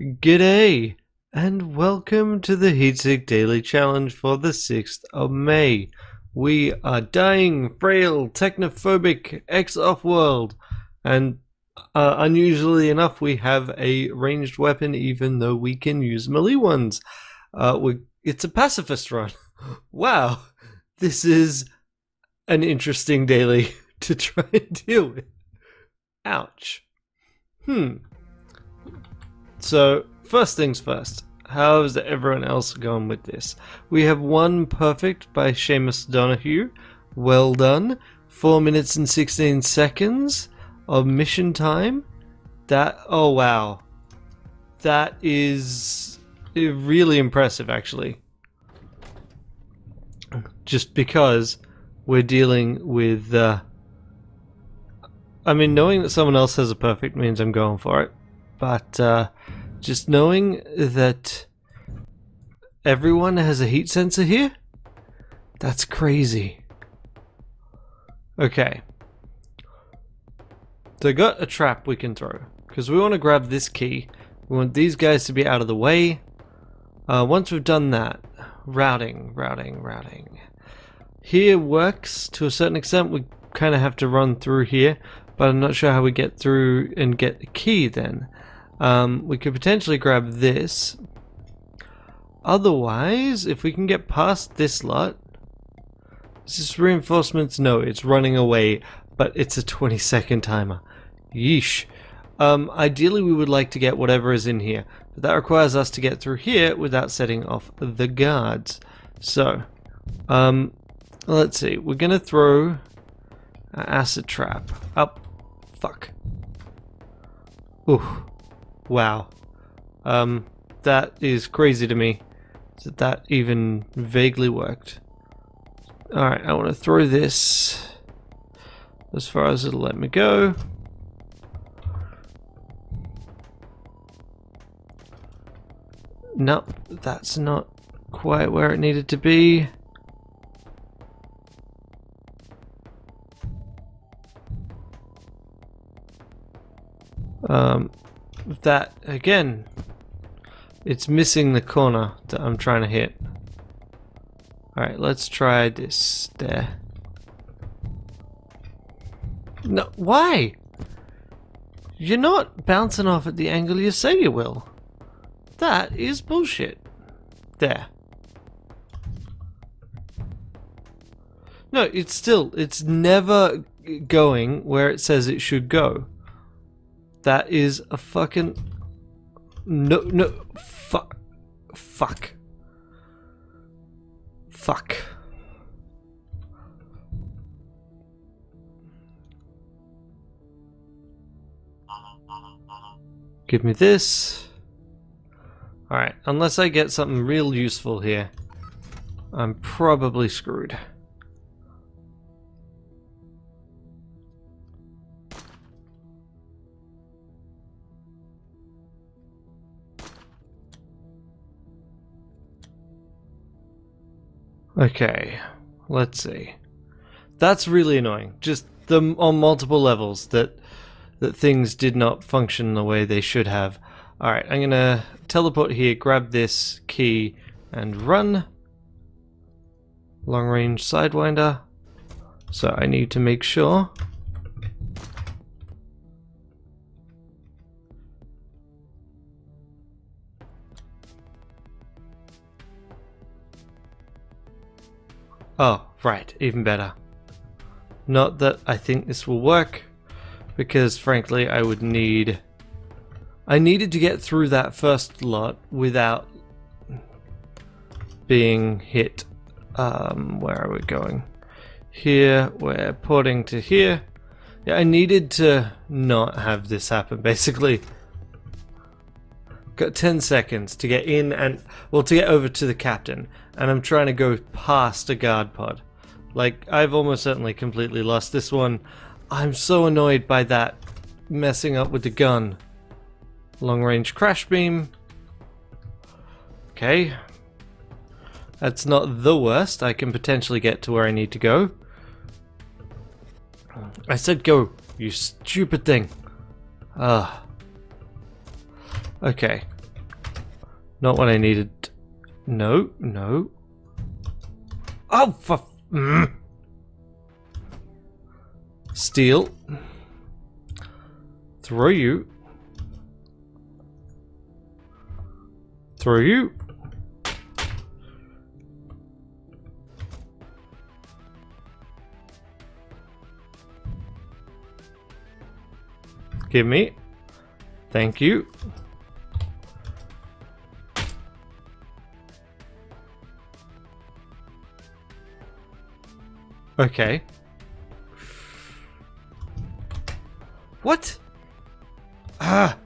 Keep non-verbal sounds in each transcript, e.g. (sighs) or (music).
G'day, and welcome to the Heatsig Daily Challenge for the 6th of May. We are dying, frail, technophobic, ex off world, and uh, unusually enough, we have a ranged weapon even though we can use melee ones. Uh, we, it's a pacifist run. (laughs) Wow, this is an interesting daily (laughs) to try and deal with. Ouch. Hmm. So, first things first, how's everyone else going with this? We have one perfect by Seamus Donahue. Well done. 4 minutes and 16 seconds of mission time. That, oh wow. That is really impressive, actually. Just because we're dealing with. Uh, I mean, knowing that someone else has a perfect means I'm going for it. But uh, just knowing that everyone has a heat sensor here, that's crazy. Okay. So I got a trap we can throw. Because we want to grab this key. We want these guys to be out of the way. Uh, once we've done that, routing, routing, routing. Here works to a certain extent. We kind of have to run through here. But I'm not sure how we get through and get the key then. Um, we could potentially grab this. Otherwise, if we can get past this lot... Is this reinforcements? No, it's running away, but it's a 20 second timer. Yeesh. Um, ideally, we would like to get whatever is in here, but that requires us to get through here without setting off the guards. So, um, let's see. We're going to throw an acid trap up. Fuck. Ooh. Wow. Um, that is crazy to me that that even vaguely worked. Alright, I want to throw this as far as it'll let me go. Nope, that's not quite where it needed to be. Um, that again it's missing the corner that I'm trying to hit. Alright let's try this there. No why? You're not bouncing off at the angle you say you will. That is bullshit. There. No it's still it's never going where it says it should go that is a fucking no no fuck fuck fuck. Give me this. Alright, unless I get something real useful here, I'm probably screwed. Okay, let's see. That's really annoying. Just the on multiple levels that that things did not function the way they should have. All right, I'm gonna teleport here, grab this key, and run. Long range sidewinder. So I need to make sure Oh, right, even better. Not that I think this will work, because frankly I would need... I needed to get through that first lot without being hit. Um, where are we going? Here, we're porting to here. Yeah, I needed to not have this happen, (laughs) basically. Got 10 seconds to get in and, well, to get over to the captain and I'm trying to go past a guard pod. Like, I've almost certainly completely lost this one. I'm so annoyed by that messing up with the gun. Long range crash beam. Okay. That's not the worst. I can potentially get to where I need to go. I said go, you stupid thing. Ugh. Okay. Not what I needed. No, no. Oh, for... Mm. Steal. Throw you. Throw you. Give me. Thank you. Okay. What? Ah!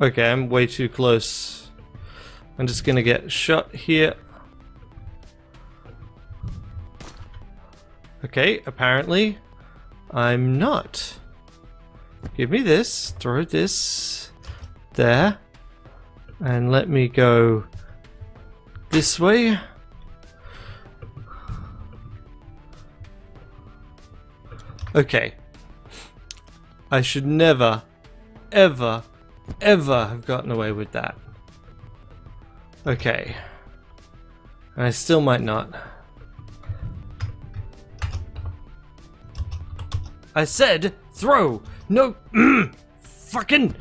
Okay, I'm way too close. I'm just gonna get shot here. Okay, apparently I'm not. Give me this, throw this there, and let me go this way. Okay. I should never, ever, ever have gotten away with that. Okay. And I still might not. I said throw! No! Mm, fucking!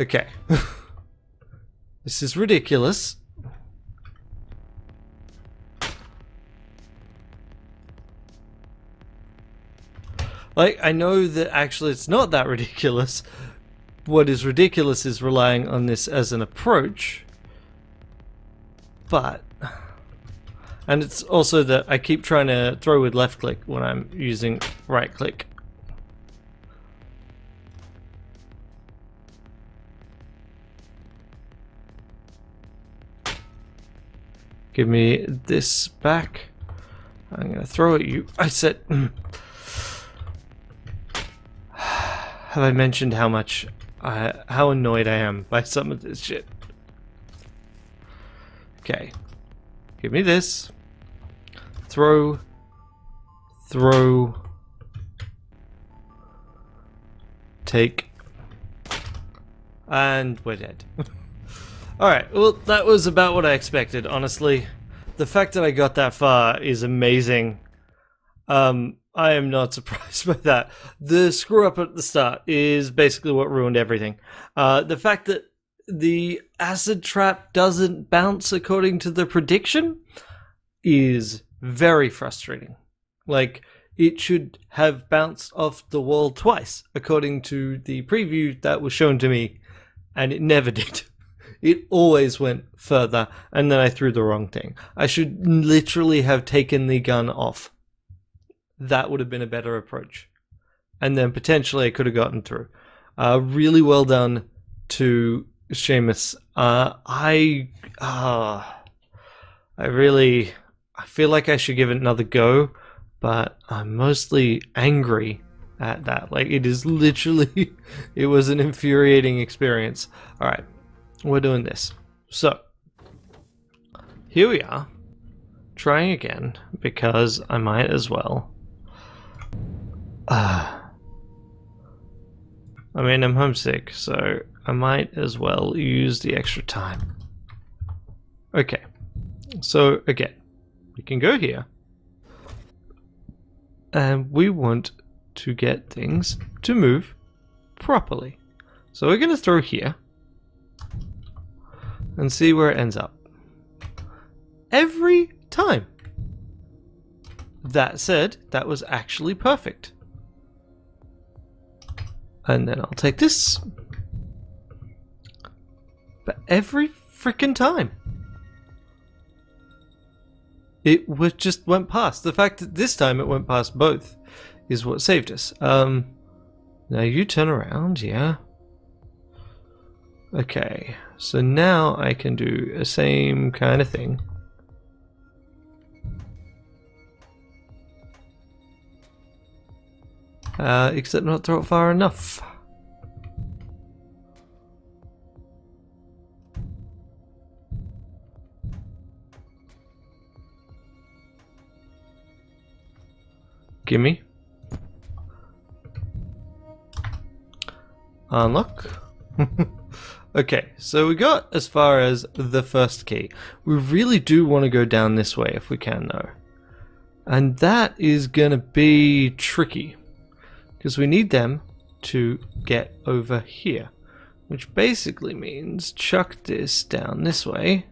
Okay. (laughs) this is ridiculous. Like, I know that actually it's not that ridiculous. What is ridiculous is relying on this as an approach. But... And it's also that I keep trying to throw with left click when I'm using right click. Give me this back. I'm gonna throw at you. I said. Mm. (sighs) Have I mentioned how much, I, how annoyed I am by some of this shit? Okay. Give me this. Throw. Throw. Take. And we're dead. (laughs) Alright, well, that was about what I expected, honestly. The fact that I got that far is amazing. Um, I am not (laughs) surprised by that. The screw up at the start is basically what ruined everything. Uh, the fact that the acid trap doesn't bounce according to the prediction is very frustrating. Like, it should have bounced off the wall twice, according to the preview that was shown to me, and it never (laughs) did. It always went further, and then I threw the wrong thing. I should literally have taken the gun off. That would have been a better approach. And then potentially I could have gotten through. Uh, really well done to Seamus. Uh, I, uh, I really, I feel like I should give it another go, but I'm mostly angry at that. Like, it is literally, (laughs) it was an infuriating experience. All right, we're doing this. So, here we are, trying again, because I might as well. Uh, (sighs) I mean, I'm homesick, so I might as well use the extra time. Okay, so again, we can go here, and we want to get things to move properly. So we're going to throw here and see where it ends up. Every time. That said, that was actually perfect. And then I'll take this. But every freaking time. It was just went past. The fact that this time it went past both is what saved us. Um, now you turn around, yeah. Okay, so now I can do the same kind of thing. Uh, except not throw it far enough. Gimme. Unlock. (laughs) okay, so we got as far as the first key. We really do want to go down this way if we can though. And that is going to be tricky. Because we need them to get over here. Which basically means chuck this down this way.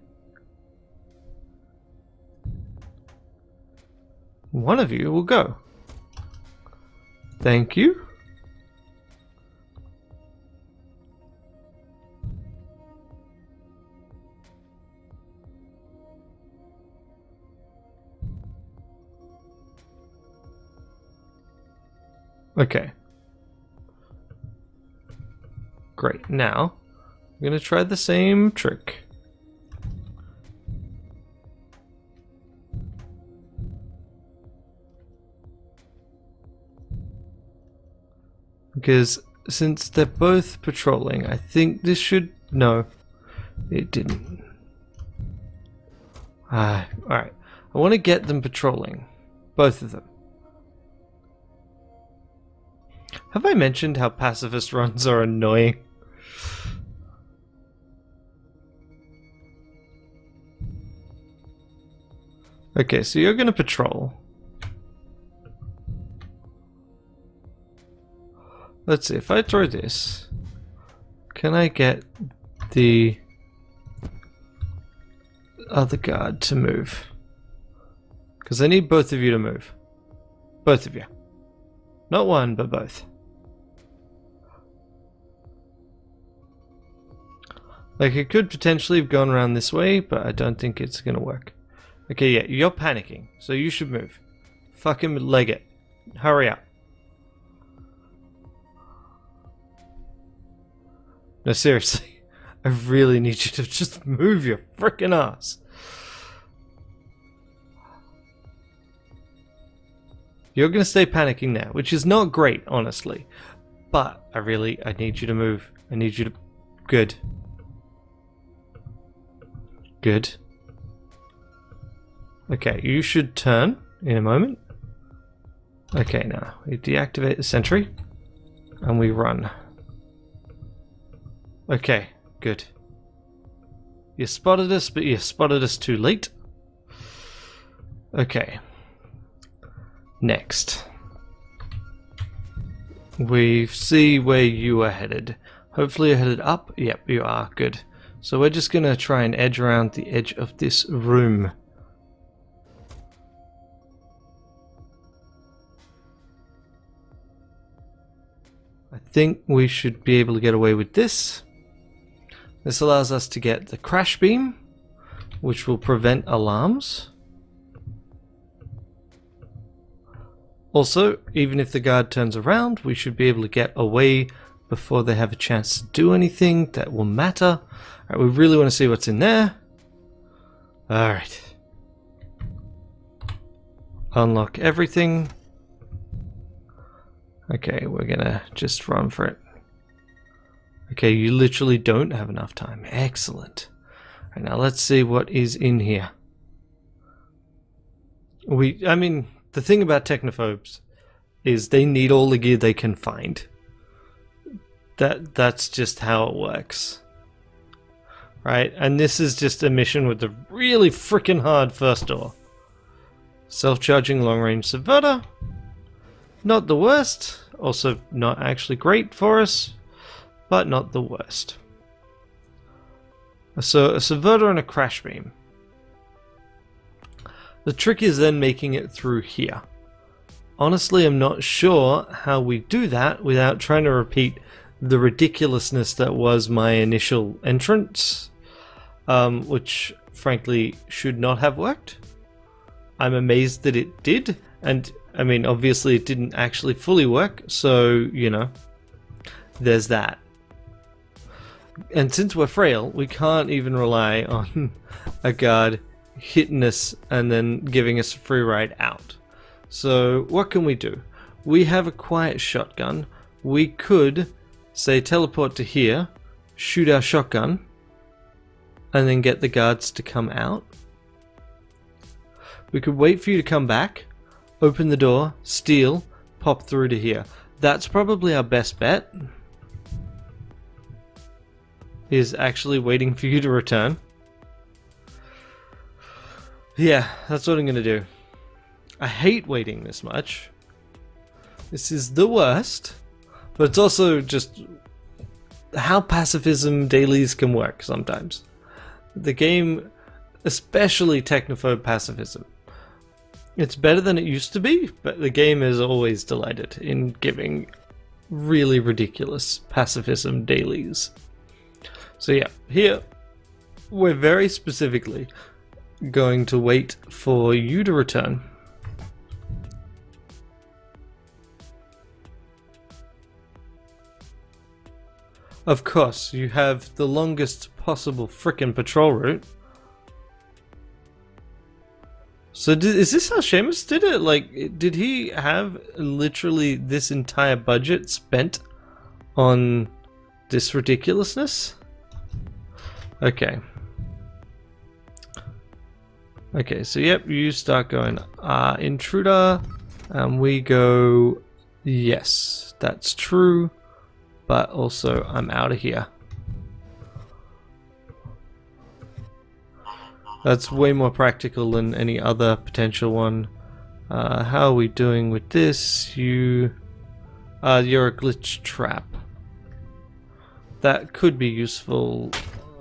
One of you will go. Thank you. Okay. Great. Now, I'm going to try the same trick. Because since they're both patrolling, I think this should... No, it didn't. Ah, alright. I want to get them patrolling. Both of them. Have I mentioned how pacifist (laughs) runs are annoying? Okay, so you're going to patrol. Let's see, if I throw this, can I get the other guard to move? Because I need both of you to move. Both of you. Not one, but both. Like, it could potentially have gone around this way, but I don't think it's gonna work. Okay, yeah, you're panicking, so you should move. Fucking leg it. Hurry up. No, seriously. I really need you to just move your freaking ass. You're gonna stay panicking now, which is not great, honestly. But I really, I need you to move. I need you to... Good. Good. Okay, you should turn in a moment. Okay, now we deactivate the sentry and we run. Okay, good. You spotted us, but you spotted us too late. Okay. Next. We see where you are headed. Hopefully you're headed up. Yep, you are. Good. So we're just going to try and edge around the edge of this room. I think we should be able to get away with this. This allows us to get the crash beam, which will prevent alarms. Also, even if the guard turns around, we should be able to get away before they have a chance to do anything that will matter. Right, we really want to see what's in there. Alright. Unlock everything. Okay, we're gonna just run for it. Okay, you literally don't have enough time. Excellent. Right, now let's see what is in here. We, I mean, the thing about technophobes is they need all the gear they can find. That that's just how it works right? And this is just a mission with a really freaking hard first door. Self-charging long-range subverter. Not the worst. Also not actually great for us, but not the worst. So a subverter and a crash beam. The trick is then making it through here. Honestly, I'm not sure how we do that without trying to repeat the ridiculousness that was my initial entrance um, which frankly should not have worked. I'm amazed that it did, and I mean, obviously, it didn't actually fully work, so you know, there's that. And since we're frail, we can't even rely on (laughs) a guard hitting us and then giving us a free ride out. So, what can we do? We have a quiet shotgun. We could, say, teleport to here, shoot our shotgun, and then get the guards to come out. We could wait for you to come back, open the door, steal, pop through to here. That's probably our best bet. Is actually waiting for you to return. Yeah, that's what I'm gonna do. I hate waiting this much. This is the worst, but it's also just how pacifism dailies can work sometimes. The game, especially technophobe pacifism, it's better than it used to be, but the game is always delighted in giving really ridiculous pacifism dailies. So yeah, here we're very specifically going to wait for you to return. Of course, you have the longest possible frickin' patrol route. So did, is this how Seamus did it? Like, did he have literally this entire budget spent on this ridiculousness? Okay. Okay, so yep, you start going, uh, intruder, and we go, yes, that's true, but also I'm out of here. That's way more practical than any other potential one. Uh, how are we doing with this? You, uh, you're a glitch trap. That could be useful.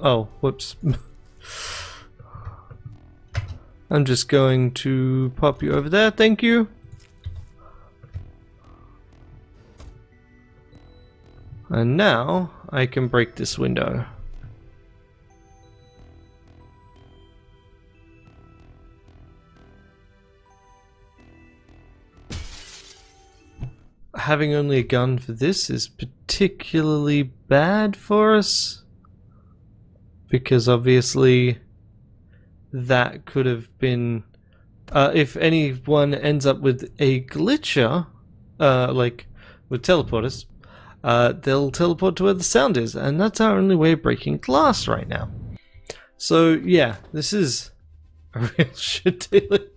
Oh, whoops. I'm just going to pop you over there, thank you. And now I can break this window. having only a gun for this is particularly bad for us. Because obviously that could have been... Uh, if anyone ends up with a glitcher, uh, like with teleporters, uh, they'll teleport to where the sound is, and that's our only way of breaking glass right now. So yeah, this is a (laughs) real shit dealer.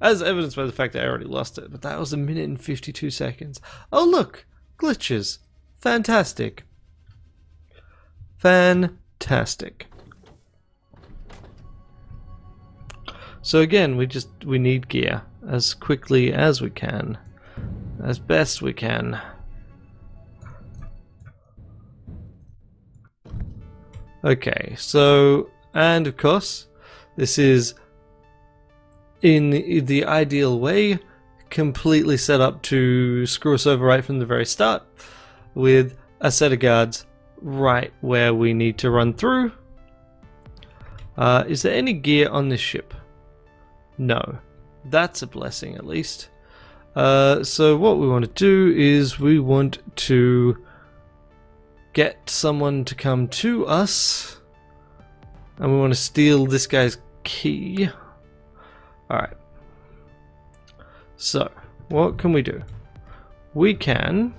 As evidenced by the fact that I already lost it, but that was a minute and 52 seconds. Oh look! Glitches! Fantastic. Fantastic. So again, we just, we need gear as quickly as we can. As best we can. Okay, so, and of course, this is in the ideal way, completely set up to screw us over right from the very start, with a set of guards right where we need to run through. Uh, is there any gear on this ship? No. That's a blessing at least. Uh, so what we want to do is we want to get someone to come to us and we want to steal this guy's key. Alright. So, what can we do? We can...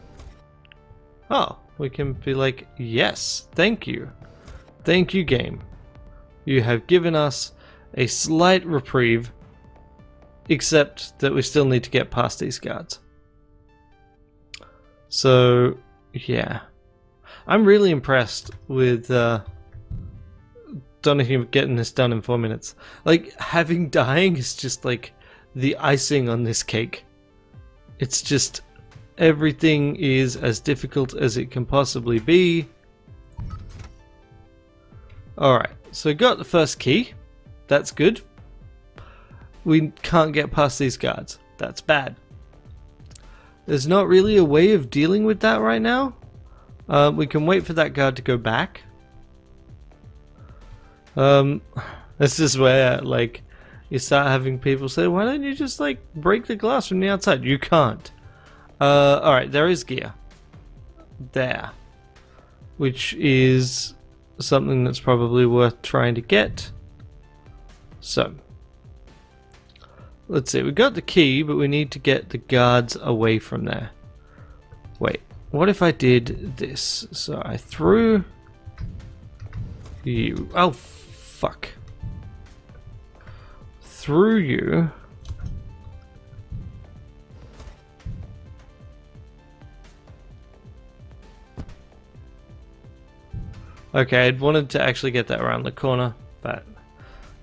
Oh, we can be like, yes, thank you. Thank you, game. You have given us a slight reprieve, except that we still need to get past these guards. So, yeah. I'm really impressed with uh, Donahue getting this done in four minutes. Like, having (laughs) dying is just like the icing on this cake. It's just everything is as difficult as it can possibly be. Alright, so got the first key. That's good. We can't get past these guards. That's bad. There's not really a way of dealing with that right now. Uh, we can wait for that guard to go back. Um, this is where like you start having people say, "Why don't you just like break the glass from the outside?" You can't. Uh, all right, there is gear there, which is something that's probably worth trying to get. So, Let's see, we got the key, but we need to get the guards away from there. Wait, what if I did this? So I threw you. Oh, fuck. Threw you. Okay, I'd wanted to actually get that around the corner, but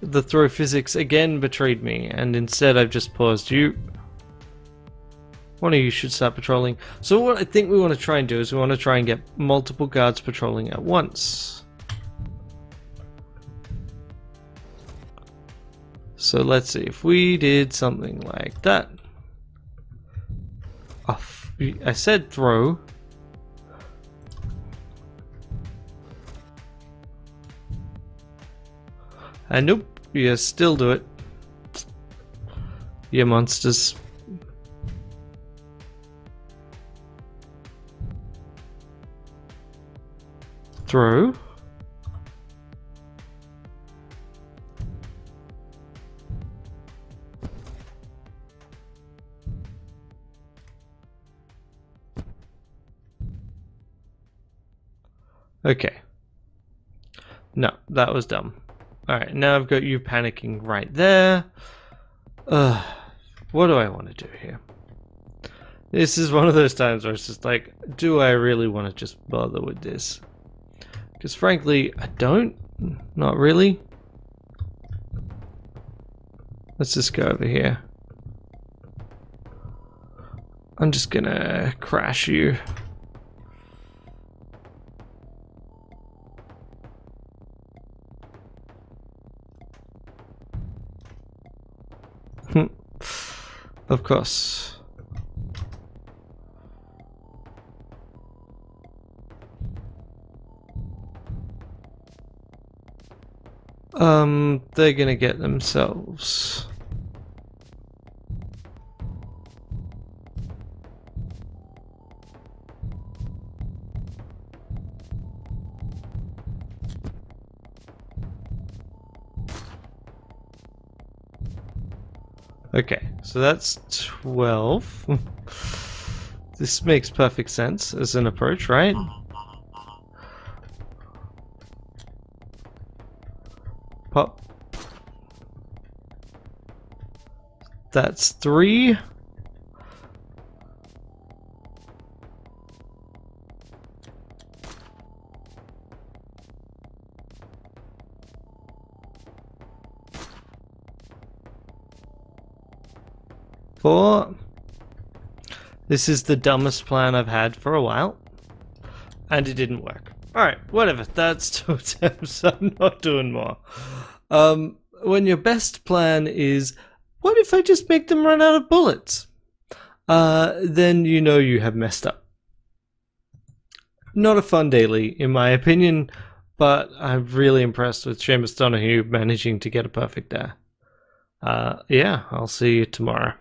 the throw physics again betrayed me, and instead I've just paused you. One of you should start patrolling. So what I think we want to try and do is we want to try and get multiple guards patrolling at once. So let's see, if we did something like that. Oh, I said throw. And nope, you still do it. You monsters. Throw. Okay. No, that was dumb. Alright, now I've got you panicking right there. Uh, what do I want to do here? This is one of those times where it's just like, do I really want to just bother with this? Because frankly, I don't. Not really. Let's just go over here. I'm just gonna crash you. Of course. Um, they're gonna get themselves. So that's 12. (laughs) this makes perfect sense as an approach, right? Pop. That's three. Four. This is the dumbest plan I've had for a while. And it didn't work. Alright, whatever. That's (laughs) two attempts. I'm not doing more. Um, when your best plan is, what if I just make them run out of bullets? Uh, then you know you have messed up. Not a fun daily, in my opinion, but I'm really impressed with Seamus Donahue managing to get a perfect there. Uh, yeah, I'll see you tomorrow.